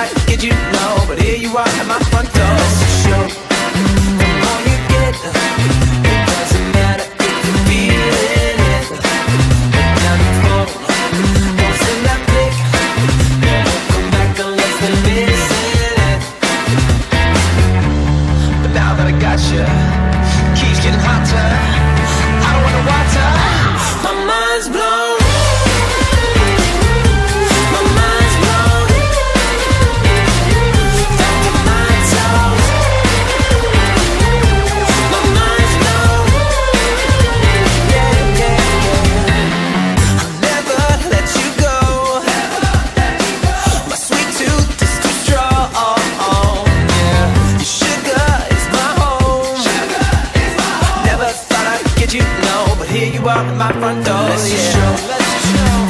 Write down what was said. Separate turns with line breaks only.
I, did you know? But here you are at my front door. you out my front door. Let's yeah. show, let's show.